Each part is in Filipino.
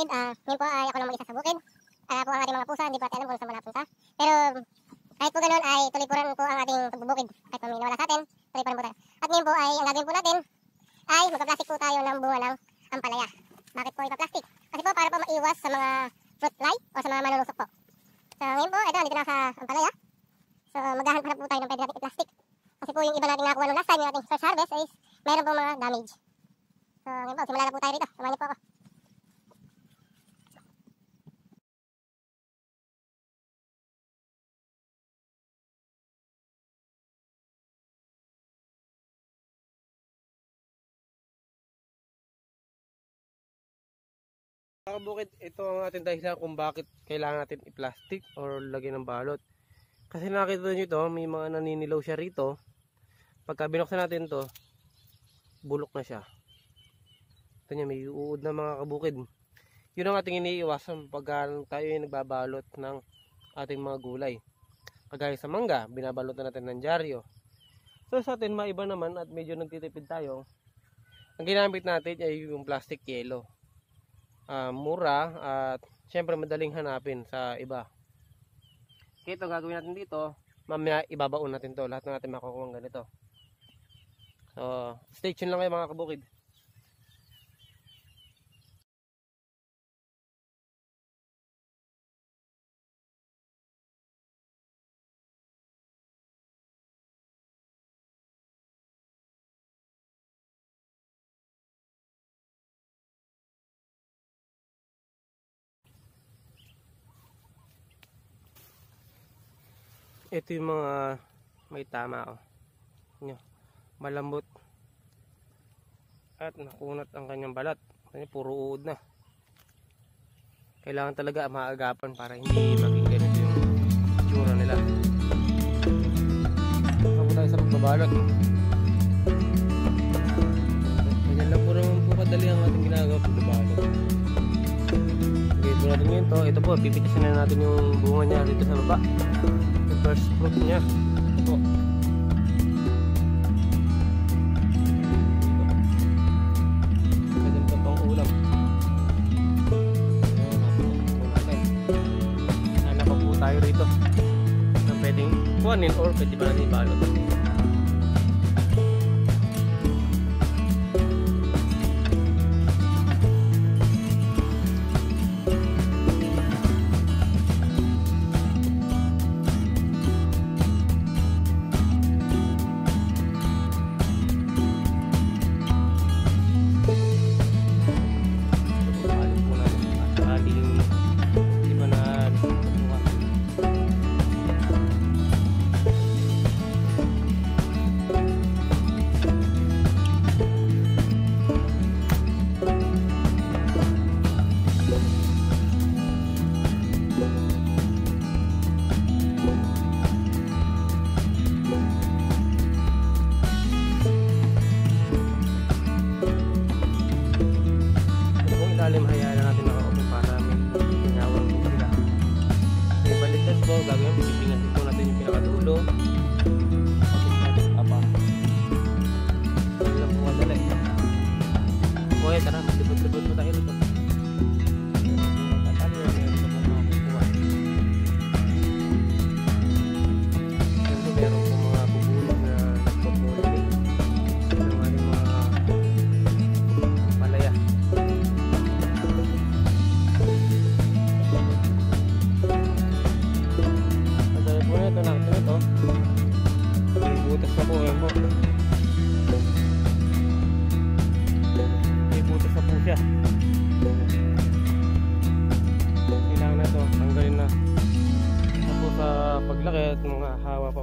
bukid, ah, ngayon po ay ako lang mag-isa sa bukid. Ah, po ang ating mga pusa, hindi po natin alam kung saan napunta. Pero kahit po ganun ay tuloy po rin po ang ating pagbubukid. Kahit po may nawala sa atin, tuloy pa rin po tayo. At ngayon po ay ang gagawin po natin ay magpa-plastic po tayo ng bunga ng ampalaya. Bakit po ipa-plastic? Kasi po para po maiwas sa mga fruit fly o sa mga manunusok po. So ngayon po, ito, dito na sa ampalaya. So maghahanap po tayo ng pwede natin i-plastic. Kasi po yung iba natin nakuha nung last time, yung ating first harvest is meron po mga damage. So ngayon po, simula na po tayo rito. Samahan niyo po ako. Mga kabukid, ito ang ating dahilan kung bakit kailangan natin i-plastic or lagyan ng balot. Kasi nakita nyo ito, may mga naninilaw siya rito. Pagka binuksan natin to, bulok na siya. Ito niya, may uod na mga kabukid. Yun ang ating iniiwasan pagka tayo ay nagbabalot ng ating mga gulay. Kagaya sa mangga, binabalot na natin ng dyaryo. So sa atin, maiba naman at medyo nagtitipid tayo. Ang ginamit natin ay yung plastic yellow ah, mura at syempre madaling hanapin sa iba. Kaya ito gagawin natin dito, mamaya ibabaon natin to, lahat ng natin makukuha ganito. So, stay tuned lang kayo mga kabukid. Ito yung mga may tama oh. Nyo, malambot. At nakunat ang kanyang balat. Kanya puro uod na. Kailangan talaga maagapan para hindi maging ganito yung tsura nila. Ako tayo sa pagbabalot. Ganyan lang po naman po kadali ang ating ginagawa pagbabalot. Okay po natin yun to. Ito po, pipitisin na natin yung bunga niya dito sa baba first fruit niya. Ito. Pwede pang ulam. Natin po tayo rito. Na pwedeng kuhanin or pwede ba natin ibalot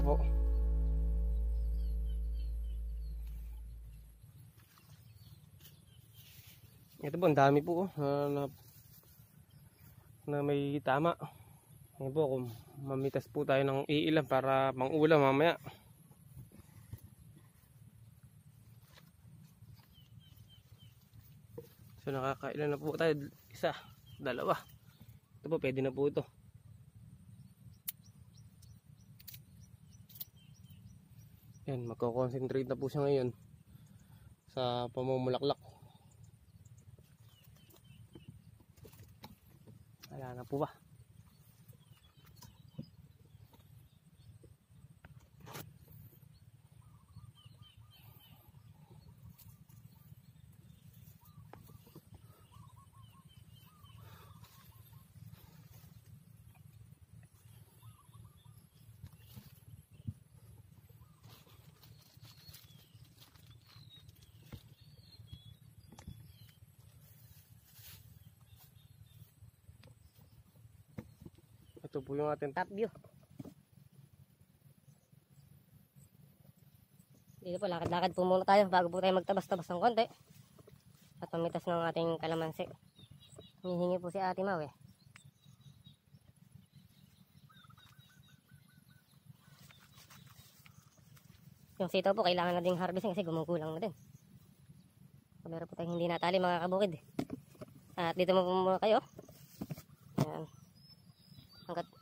po. Ito po, ang dami po oh, na, na, na may tama. Ngayon po, kung mamitas po tayo ng iilan para mang-ulam mamaya. So nakakailan na po tayo? Isa, dalawa. Ito po, pwede na po ito. Yan, magko-concentrate na po siya ngayon sa pamumulaklak. Wala na po ba? Ito po yung ating top view. Dito po, lakad-lakad po muna tayo bago po tayo magtabas-tabas ng konti. At pamitas ng ating kalamansi. Hinihingi po si Ate Mau eh. Yung sitaw po, kailangan na ding harvesting kasi gumugulang na din. Meron po tayong hindi natali mga kabukid. At dito mo po muna kayo. Ayan. Hanggat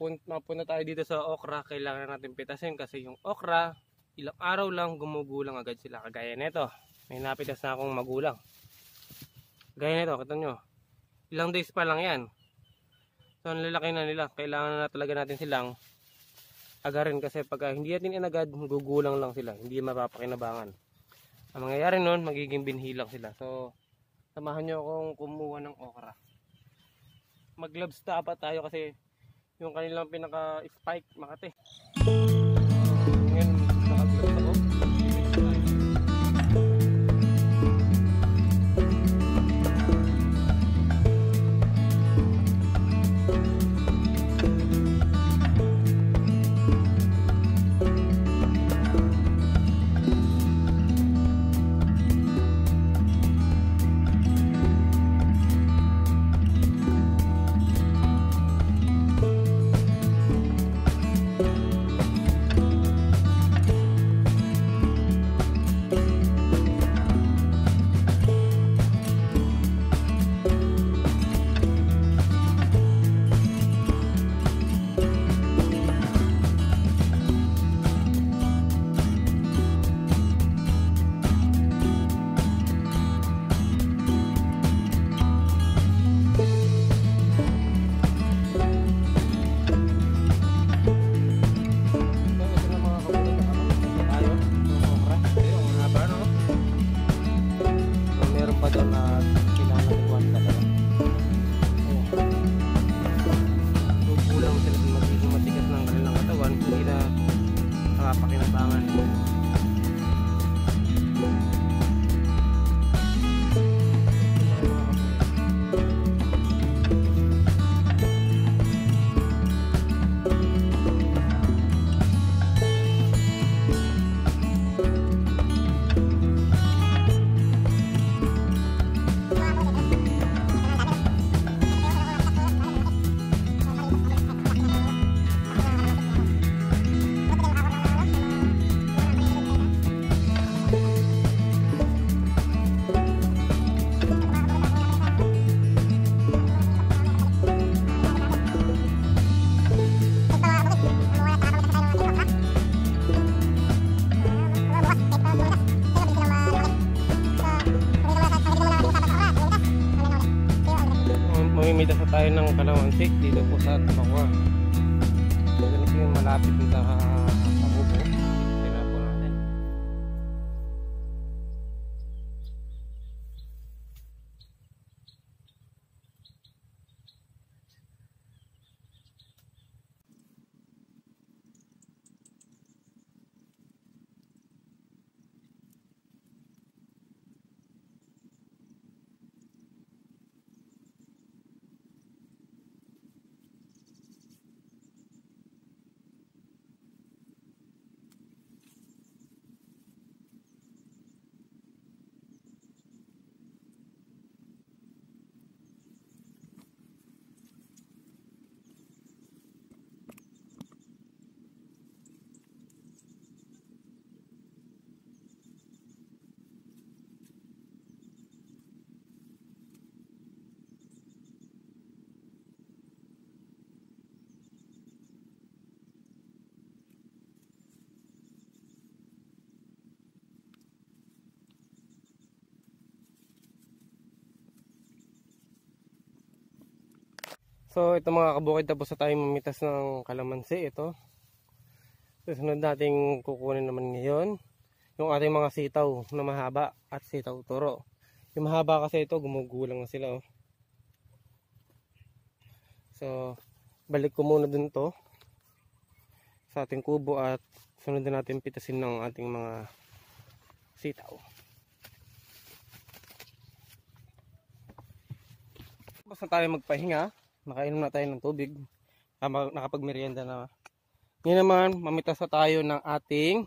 pun- mapunta tayo dito sa okra, kailangan natin pitasin kasi yung okra, ilang araw lang gumugulang agad sila. Kagaya nito, may napitas na akong magulang. Gaya nito, kita nyo. Ilang days pa lang yan. So, ang lalaki na nila. Kailangan na talaga natin silang agarin kasi pag hindi natin inagad, gugulang lang sila. Hindi mapapakinabangan. Ang mangyayari nun, magiging binhi lang sila. So, samahan nyo akong kumuha ng okra. Mag-gloves dapat tayo kasi yung kanilang pinaka-spike makate. Ngayon, kalamansi dito po sa Tabakwa. So, ganun po yung malapit dito sa Kabubo. Tingnan po natin. So ito mga kabukid tapos na tayo mamitas ng kalamansi ito. Susunod nating kukunin naman ngayon yung ating mga sitaw na mahaba at sitaw turo. Yung mahaba kasi ito gumugulang na sila oh. So balik ko muna dun to sa ating kubo at sunod na natin pitasin ng ating mga sitaw. Basta tayo magpahinga nakainom na tayo ng tubig. Tama- nakapagmerienda na. Ngayon naman mamitas na tayo ng ating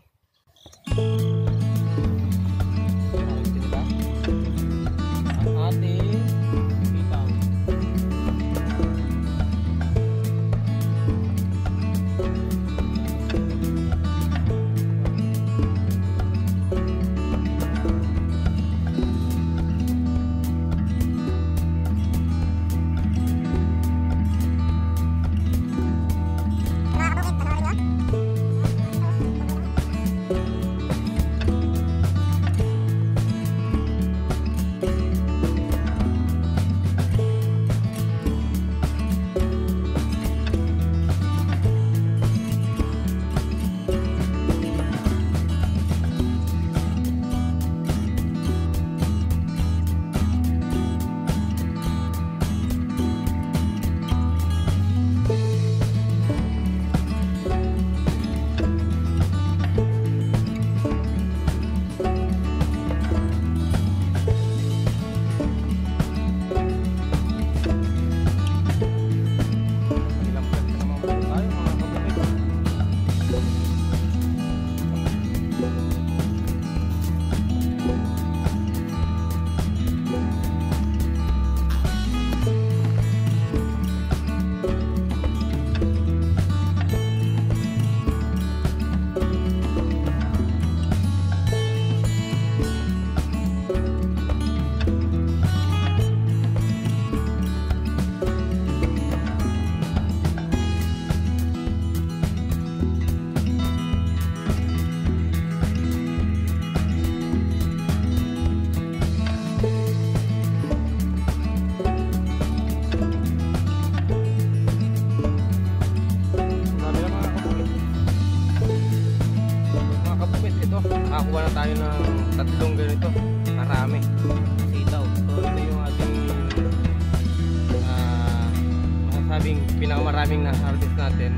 pinakamaraming na-harvest natin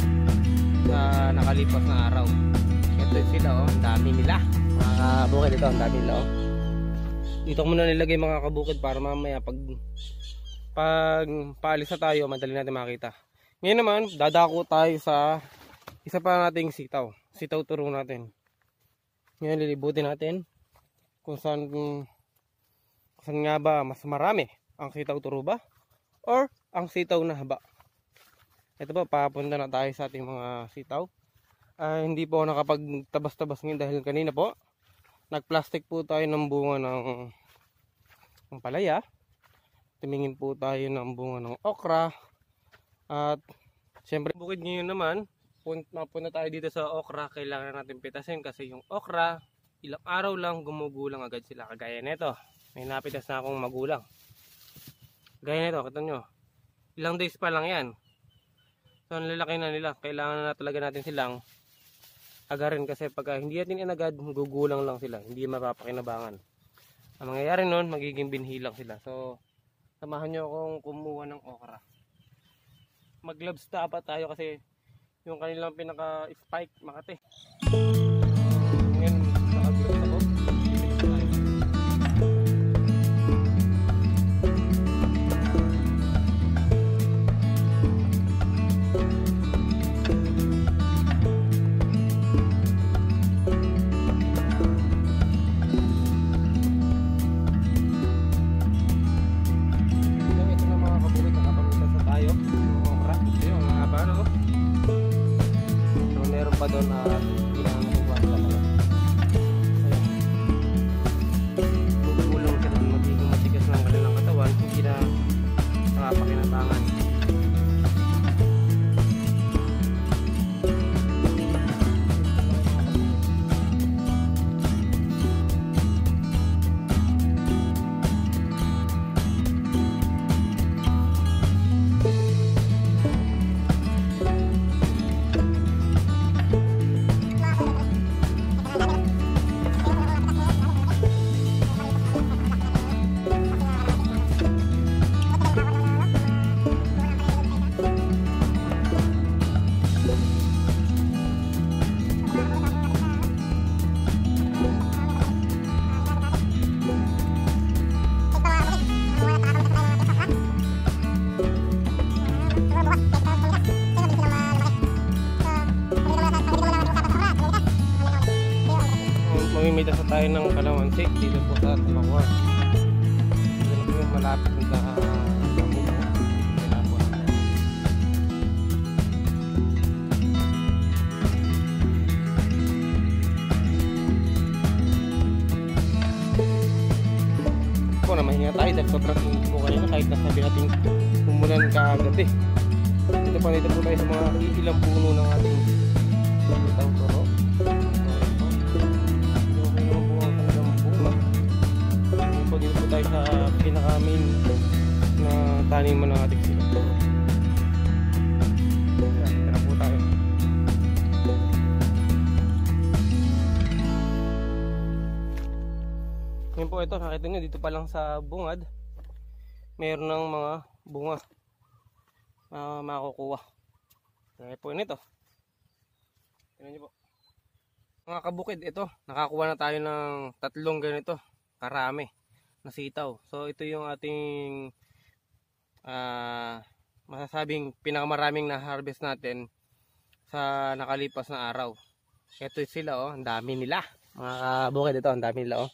sa nakalipas na araw. Ito sila oh, ang dami nila. Mga kabukid ito, ang dami nila oh. Dito muna nilagay mga kabukid para mamaya pag pag paalis na tayo, madali natin makita. Ngayon naman, dadako tayo sa isa pa nating sitaw. Sitaw turo natin. Ngayon lilibutin natin kung saan kung saan nga ba mas marami ang sitaw turo ba or ang sitaw na haba. Ito po, papunta na tayo sa ating mga sitaw. Ah, hindi po ako nakapagtabas-tabas ngayon dahil kanina po nagplastic po tayo ng bunga ng, ng palaya. Tumingin po tayo ng bunga ng okra. At syempre bukid ngayon naman, pun- mapunta tayo dito sa okra, kailangan natin pitasin kasi yung okra, ilang araw lang gumugulang agad sila. Kagaya nito, may napitas na akong magulang. Gaya nito, kita nyo. Ilang days pa lang yan. So, ang lalaki na nila. Kailangan na talaga natin silang agarin kasi pag hindi natin inagad, gugulang lang sila. Hindi mapapakinabangan. Ang mangyayari nun, magiging binhi lang sila. So, samahan nyo akong kumuha ng okra. Mag-gloves dapat tayo kasi yung kanilang pinaka-spike, makate. Ngayon, Po, dito po tayo sa pinaka main na taniman ng ating sila. Ayan, tara po tayo. Ngayon po ito, nakita nyo dito pa lang sa bungad, mayroon ng mga bunga na makukuha. Kaya po nito. Tingnan nyo po. Mga kabukid, ito, nakakuha na tayo ng tatlong ganito, karami, na sitaw. So ito yung ating ah, masasabing pinakamaraming na harvest natin sa nakalipas na araw. Ito sila oh, ang dami nila. Mga kabukid ito, ang dami nila oh.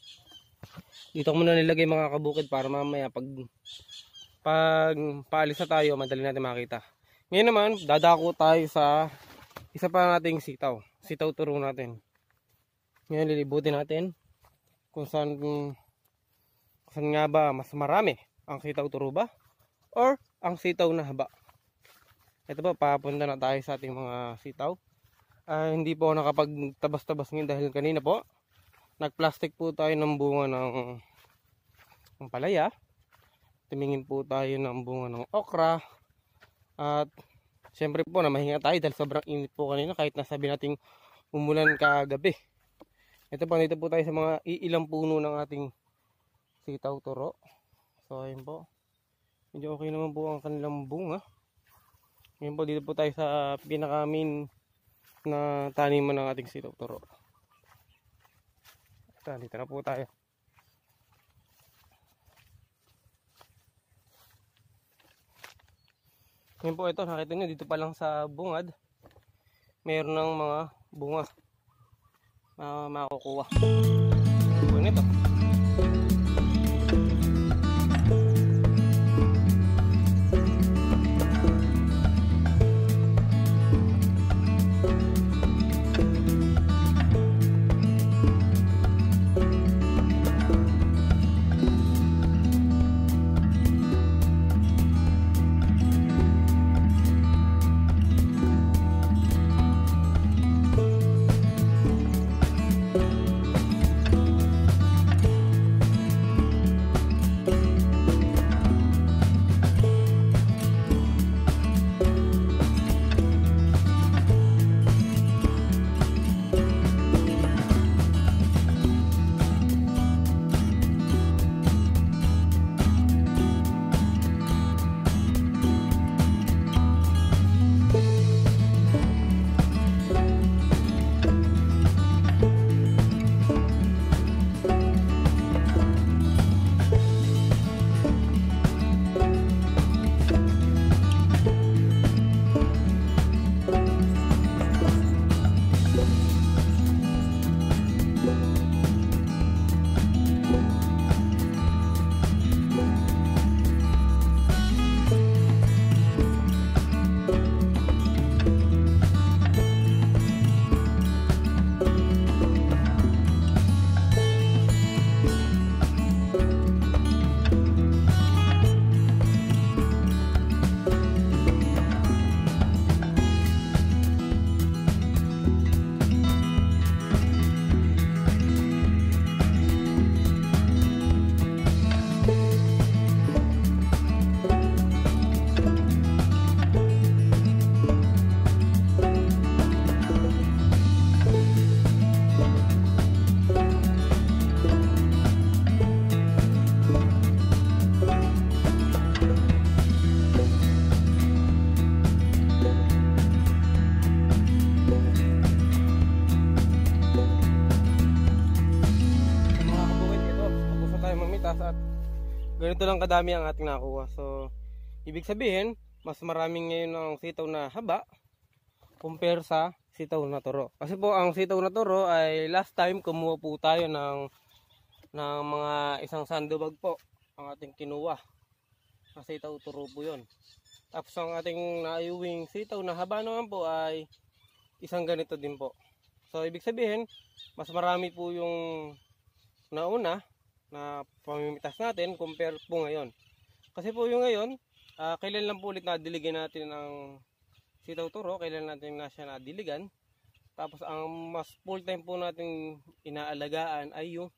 Dito muna nilagay mga kabukid para mamaya pag pag paalis na tayo, madali natin makita. Ngayon naman, dadako tayo sa isa pa nating sitaw. Sitaw turo natin. Ngayon lilibutin natin kung saan saan nga ba mas marami ang sitaw turo ba or ang sitaw na haba. Ito po, papunta na tayo sa ating mga sitaw. Ah, hindi po ako nakapagtabas-tabas ngayon dahil kanina po nagplastic po tayo ng bunga ng, ng palaya. Tumingin po tayo ng bunga ng okra. At syempre po na mahinga tayo dahil sobrang init po kanina kahit nasabi nating umulan kagabi. Ito po, dito po tayo sa mga iilang puno ng ating sitaw turo. So ayun po. Medyo okay naman po ang kanilang bunga. Ngayon po, dito po tayo sa pinaka main na taniman ng ating sitaw turo. Ito, dito na po tayo. Ngayon po ito, nakita nyo dito pa lang sa bungad. Mayroon ng mga bunga na makukuha. Po nito. Ganito lang kadami ang ating nakuha. So ibig sabihin mas maraming ngayon ang sitaw na haba compare sa sitaw na turo. Kasi po ang sitaw na turo ay last time kumuha po tayo ng ng mga isang sandubag po ang ating kinuha. Na sitaw turo po yun. Tapos ang ating naiuwing sitaw na haba naman po ay isang ganito din po. So ibig sabihin mas marami po yung nauna na pamimitas natin compare po ngayon. Kasi po yung ngayon, ah, kailan lang po ulit nadiligan natin ng sitaw turo, kailan natin na siya nadiligan. Tapos ang mas full time po natin inaalagaan ay yung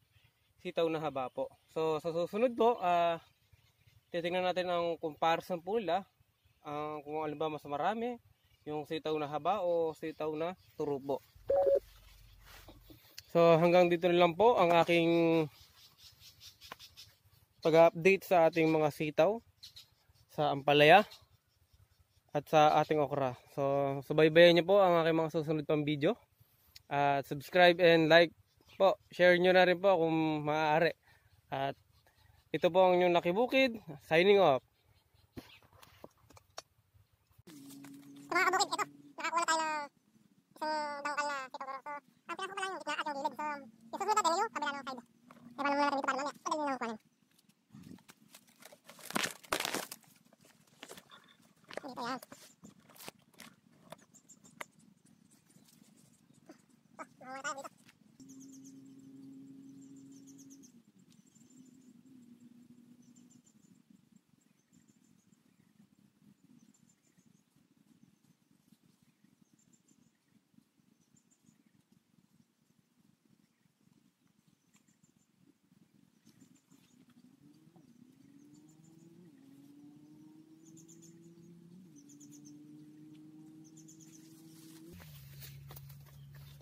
sitaw na haba po. So sa susunod po, ah titingnan natin ang comparison po nila. ang kung alin ba mas marami, yung sitaw na haba o sitaw na turo po. So hanggang dito na lang po ang aking pag-update sa ating mga sitaw sa Ampalaya at sa ating okra. So subaybayan niyo po ang aking mga susunod pang video. At subscribe and like po. Share niyo na rin po kung maaari. At ito po ang inyong nakibukid. Signing off. Mga kabukid, ito. Nakakuha na tayo ng isang dangkal na sitaw. So, ang pinaka lang yung gitna at yung gilid. So, yung susunod natin yung kabila ng side. Paano muna natin dito para mamaya. Nyo lang kukunin. Dito yan.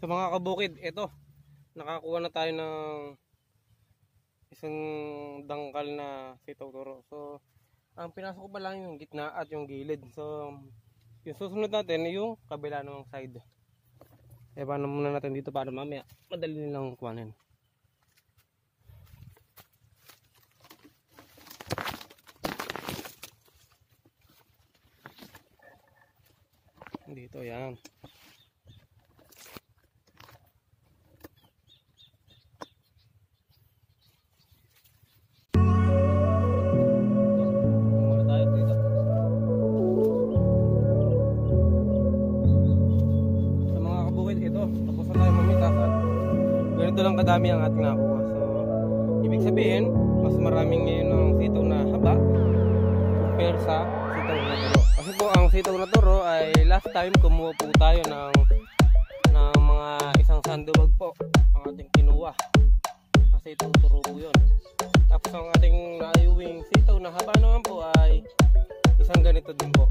Sa mga kabukid, ito. Nakakuha na tayo ng isang dangkal na sitaw turo. So, ang pinasok ko pa lang yung gitna at yung gilid. So, Yung susunod natin yung kabila ng side. Eh paano muna natin dito para mamaya madali nilang kuhanin. Dito yan. Kadami ang ating nakuha. So, ibig sabihin, mas maraming ngayon ang sitaw na haba compare sa sitaw na turo. Kasi po ang sitaw na turo ay last time kumuha po tayo ng ng mga isang sandubag po ang ating kinuha. Kasi itong turo po yun. Tapos ang ating naiuwing sitaw na haba naman po ay isang ganito din po.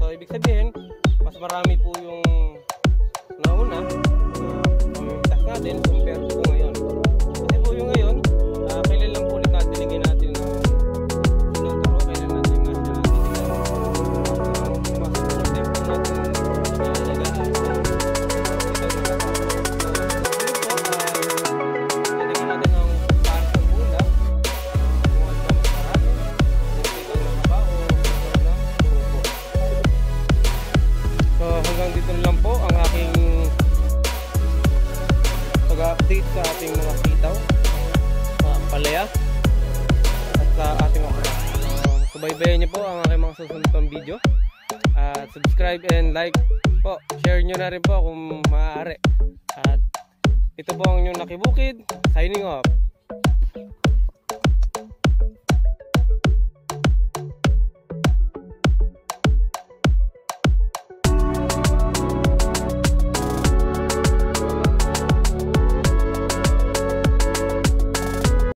So ibig sabihin, mas marami po yung nauna na pamitas natin compare po ngayon. Kasi po